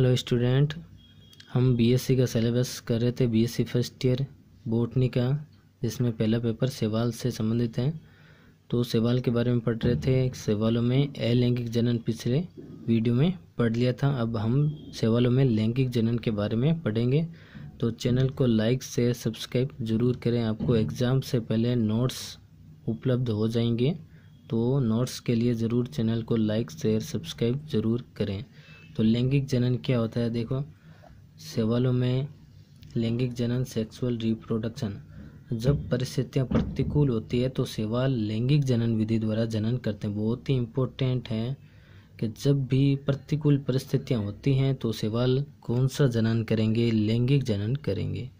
Hello student हम BSc का syllabus कर रहे थे बीएससी फ़र्स्ट ईयर बोटनी का, जिसमें पहला पेपर सेवाल से संबंधित है। तो सेवाल के बारे में पढ़ रहे थे सवालों में अलैंगिक जनन पिछले वीडियो में पढ़ लिया था। अब हम सेवालों में लैंगिक जनन के बारे में पढ़ेंगे। तो चैनल को लाइक शेयर सब्सक्राइब ज़रूर करें। आपको एग्ज़ाम से पहले नोट्स उपलब्ध हो जाएँगे। तो नोट्स के लिए ज़रूर चैनल को लाइक शेयर सब्सक्राइब ज़रूर करें। तो लैंगिक जनन क्या होता है देखो? सवालों में लैंगिक जनन सेक्सुअल रिप्रोडक्शन जब परिस्थितियाँ प्रतिकूल होती है तो सवाल लैंगिक जनन विधि द्वारा जनन करते हैं। बहुत ही इम्पोर्टेंट है कि जब भी प्रतिकूल परिस्थितियाँ होती हैं तो सेवाल कौन सा जनन करेंगे? लैंगिक जनन करेंगे।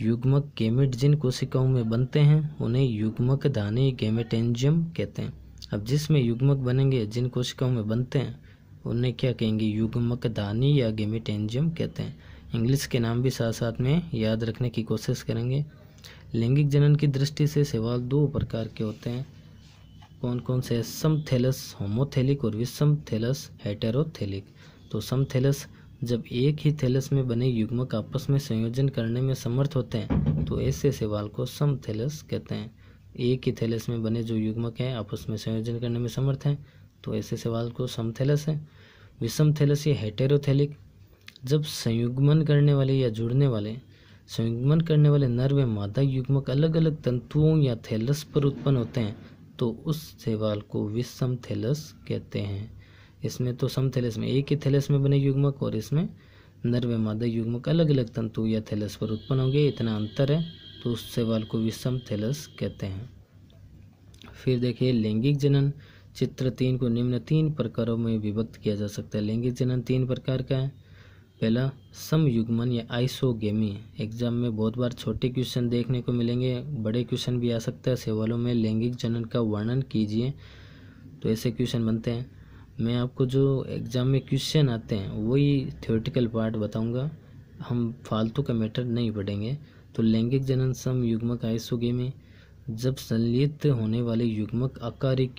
युग्मक गेमेट जिन कोशिकाओं में बनते हैं, उन्हें युग्मक दाने गेमेटेंजियम कहते हैं। अब जिसमें युग्मक बनेंगे, जिन कोशिकाओं में बनते हैं उन्हें क्या कहेंगे? युग्मक दानी या गेमिटेंजियम कहते हैं। इंग्लिश के नाम भी साथ साथ में याद रखने की कोशिश करेंगे। लैंगिक जनन की दृष्टि से सवाल दो प्रकार के होते हैं। कौन कौन से? समथेलस, होमोथेलिक और विषम थेलस हेटेरोथेलिक। तो समथेलस जब एक ही थैलस में बने युग्मक आपस में संयोजन करने में समर्थ होते हैं तो ऐसे सवाल को समथेलस कहते हैं। एक ही थैलस में बने जो युग्मक हैं, आपस में संयोजन करने में समर्थ हैं। तो ऐसे सवाल को समथैलस है। विषम थैलस या हेटेरोथैलिक जब संयुग्मन करने वाले या जुड़ने वाले, संयुग्मन करने वाले नर व मादा युग्मक अलग अलग तंतुओं या थैलस पर उत्पन्न होते हैं तो उस सवाल को विषम थैलस कहते हैं। इसमें तो समथैलस में एक ही थैलस में बने युग्मक और इसमें नर व मादा युग्मक अलग अलग तंतु या थैलस पर उत्पन्न होंगे इतना अंतर है तो उस सवाल को विषम थैलस कहते हैं। फिर देखिए, लैंगिक जनन चित्र तीन को निम्न तीन प्रकारों में विभक्त किया जा सकता है। लैंगिक जनन तीन प्रकार का है। पहला, समयुग्मन या आइसोगेमी। एग्ज़ाम में बहुत बार छोटे क्वेश्चन देखने को मिलेंगे, बड़े क्वेश्चन भी आ सकता है। सवालों में लैंगिक जनन का वर्णन कीजिए तो ऐसे क्वेश्चन बनते हैं। मैं आपको जो एग्ज़ाम में क्वेश्चन आते हैं, वही थियोरटिकल पार्ट बताऊँगा। हम फालतू का मैटर नहीं पढ़ेंगे। तो लैंगिक जनन, समयुग्मक, आइसोगेमी, जब संलिप्त होने वाले युग्मक आकारिक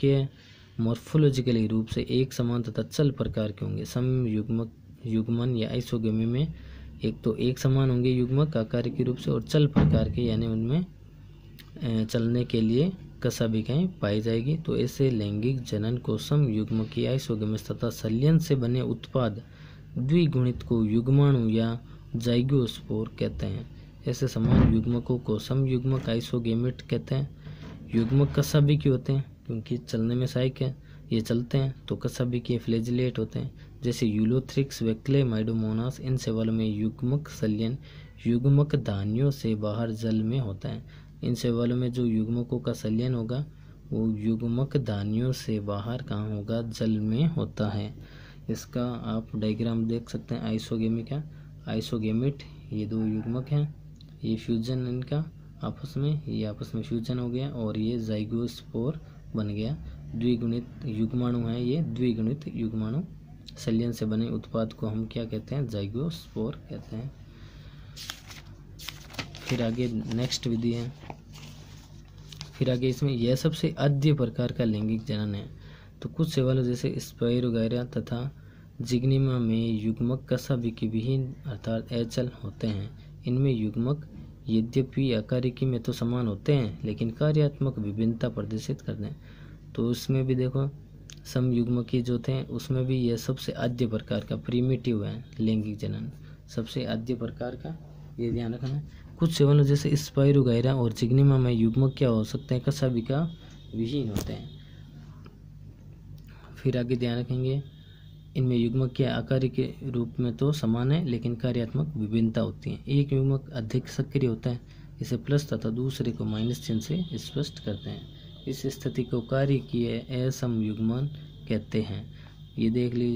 मॉर्फोलॉजिकली रूप से एक समान तथा चल प्रकार के होंगे। सम युग्मक युग्मन या आइसोगेमी में एक तो एक समान होंगे युग्मक आकार के रूप से और चल प्रकार के, यानी उनमें चलने के लिए कसाबिकाएँ पाई जाएगी। तो ऐसे लैंगिक जनन को सम युग्म की आइसोगेमिस तथा सलियन से बने उत्पाद द्विगुणित को युग्माणु या जाइगोस्पोर कहते हैं। ऐसे समान युग्मकों को सम युग्मक आइसोगेमिट कहते हैं। युग्मक कसाबी के होते हैं? क्योंकि चलने में सहायक है। ये चलते हैं तो कसाबी के फ्लेजिलेट होते हैं, जैसे यूलोथ्रिक्स, वेक्ले, माइडोमोनास, इन सेवालों में युग्मक सलियन, युग्मक धानियों से बाहर जल में होता है। इन सेवालों में जो युग्मकों का सलियन होगा, वो युग्मक धानियों से बाहर कहाँ होगा? जल में होता है। इसका आप डायग्राम देख सकते हैं आइसोगेमी का आइसोगेमिट, ये दो युग्मक हैं। ये फ्यूजन इनका, आपस में, ये आपस में फ्यूजन हो गया और ये जाइगोस्पोर बन गया। द्विगुणित युग्माणु है ये। द्विगुणित युग्माणु सलियन से बने उत्पाद को हम क्या कहते हैं? जाइगोस्पोर कहते हैं। फिर आगे नेक्स्ट विधि है। फिर आगे इसमें यह सबसे आद्य प्रकार का लैंगिक जनन है। तो कुछ सवालों जैसे स्पायरोगैरा तथा जिग्निमा में युग्मक कसा विहीन अर्थात एचल होते हैं। इनमें युग्मक यद्यपि आकारिकी में तो समान होते हैं, लेकिन कार्यात्मक विभिन्नता प्रदर्शित करते हैं तो उसमें भी देखो, समयुग्म की जो थे, उसमें भी यह सबसे आद्य प्रकार का प्रीमेटिव है, लैंगिक जनन। सबसे आद्य प्रकार का, ये ध्यान रखना। है कुछ सेवन जैसे स्पाइरो गैरा और चिग्निमा में युग्मक क्या हो सकते हैं? कसाबी का विहीन होते हैं। फिर आगे ध्यान रखेंगे। इनमें युग्मक के आकार के रूप में तो समान है लेकिन कार्यात्मक विभिन्नता होती है। एक युग्मक अधिक सक्रिय होता है इसे प्लस तथा दूसरे को माइनस चिन्ह से स्पष्ट करते हैं। इस स्थिति को कार्य किए असम युग्मन कहते हैं। ये देख ली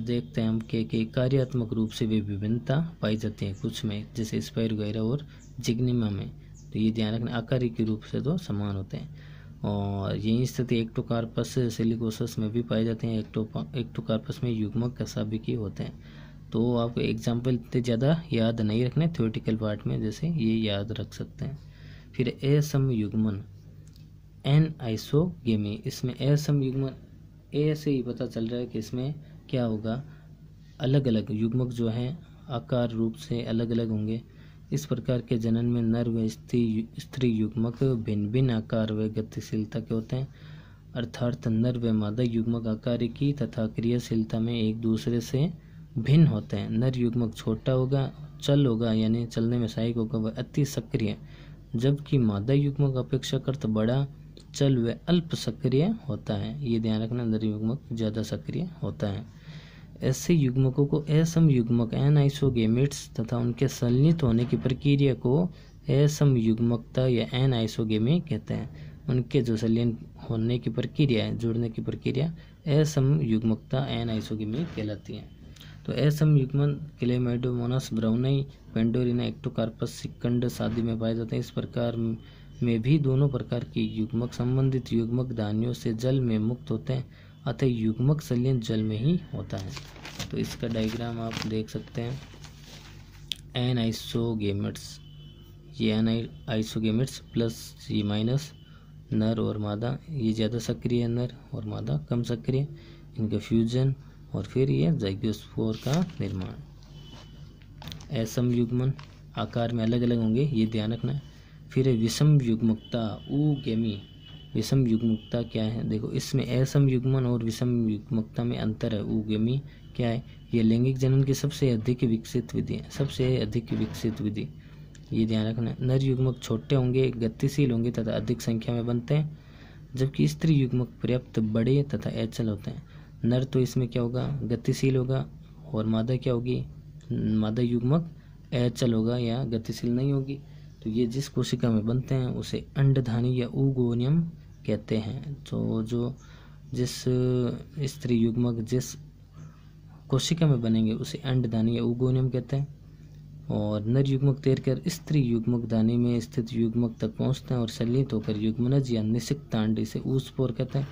देखते हैं हम के, के कार्यात्मक रूप से भी विभिन्नता पाई जाती है कुछ में जैसे स्पायर वगैरह और जिग्निमा में। तो ये ध्यान रखना आकारी के रूप से तो समान होते हैं। और यही स्थिति एक्टोकार्पस सिलिकोसस में भी पाए जाते हैं। एक्टो एक्टोकार्पस में युग्मक कसाबिकी होते हैं। तो आपको एग्ज़ाम्पल इतने ज़्यादा याद नहीं रखने थ्योरेटिकल पार्ट में जैसे ये याद रख सकते हैं। फिर असम युग्मन एन आइसो आइसोगेमी इसमें असम युग्मन ए से ही पता चल रहा है कि इसमें क्या होगा। अलग अलग युग्मक जो हैं, आकार, रूप से अलग अलग होंगे। इस प्रकार के जनन में नर व स्त्री स्त्री युग्मक भिन्न भिन्न आकार व गतिशीलता के होते हैं। अर्थात नर व मादा युग्मक आकार की तथा क्रियाशीलता में एक दूसरे से भिन्न होते हैं। नर युग्मक छोटा होगा, चल होगा, यानी चलने में सहायक होगा, वह अति सक्रिय जबकि मादा युग्मक अपेक्षाकृत बड़ा, चल व अल्प सक्रिय होता है। ये ध्यान रखना, नर युग्मक ज़्यादा सक्रिय होता है। ऐसे युग्मकों को असम युग्मक एन आइसोगेमिट्स तथा उनके संलित होने की प्रक्रिया को असम युग्मकता या एन आइसोगेमी कहते हैं। उनके जो संलीन होने की प्रक्रिया है, जुड़ने की प्रक्रिया असम युग्मकता एन आइसोगेमी कहलाती है। तो असम युग्मन क्लेमेडोमोनास ब्राउनई पेंडोरिना एक्टोकार्पस सिकंड शादी में पाए जाते हैं। इस प्रकार में भी दोनों प्रकार की युग्मक, संबंधित युग्मक धानियों से जल में मुक्त होते हैं। अतः युग्मक संलयन जल में ही होता है। तो इसका डायग्राम आप देख सकते हैं। एन आइसोगेमेट्स ये एन आइसोगेमेट्स प्लस ये माइनस नर और मादा। ये ज़्यादा सक्रिय नर और मादा, कम सक्रिय। इनका फ्यूजन और फिर ये जाइगोस्पोर का निर्माण। असम युग्मन आकार में अलग अलग होंगे, ये ध्यान रखना है। फिर विषम युग्मकता गेमी विषम युग्मकता क्या है? देखो, इसमें असम युग्मन और विषम युग्मकता में अंतर है। उगमी क्या है? ये लैंगिक जनन की सबसे अधिक विकसित विधि है। सबसे अधिक विकसित विधि। ये ध्यान रखना नर युग्मक छोटे होंगे, गतिशील होंगे तथा अधिक संख्या में बनते हैं, जबकि स्त्री युग्मक पर्याप्त बड़े तथा ऐचल होते हैं। नर तो इसमें क्या होगा? गतिशील होगा। और मादा क्या होगी? मादा युग्मक अचल होगा या गतिशील नहीं होगी। तो ये जिस कोशिका में बनते हैं, उसे अंडधानी या उगोनियम कहते हैं। तो जो जिस स्त्री युग्मक जिस कोशिका में बनेंगे, उसे अंडधानी या उगोनियम कहते हैं। और नर युग्मक तैर कर स्त्री युग्मक दानी में स्थित युग्मक तक पहुँचते हैं और सलित होकर युग्मनज या निषिक्त इसे ऊसपोर कहते हैं।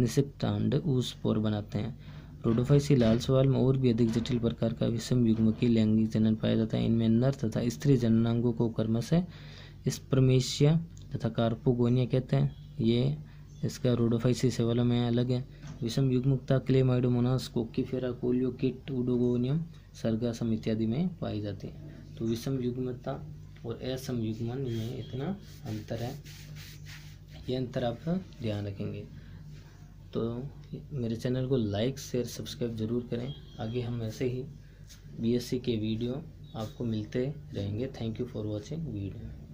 निषिक्तांड ऊस पोर बनाते हैं। रोडोफाइसी लाल सवाल में और भी अधिक जटिल प्रकार का विषम युग्म की लैंगिक जनन पाया जाता है। इनमें नर तथा स्त्री जननांगों को कर्म से स्प्रमेशिया तथा कार्पोगोनिया कहते हैं। ये इसका रोडोफाइसी वाला में अलग है। विषम युग्मुक्ता Chlamydomonas coccifera Coleochaete Oedogonium, Sargassum इत्यादि में पाई जाती है। तो विषम युग्मता और असम युग्मन में इतना अंतर है। ये अंतर आप ध्यान रखेंगे। तो मेरे चैनल को लाइक, शेयर, सब्सक्राइब ज़रूर करें। आगे हम ऐसे ही बीएससी के वीडियो आपको मिलते रहेंगे। Thank you for watching video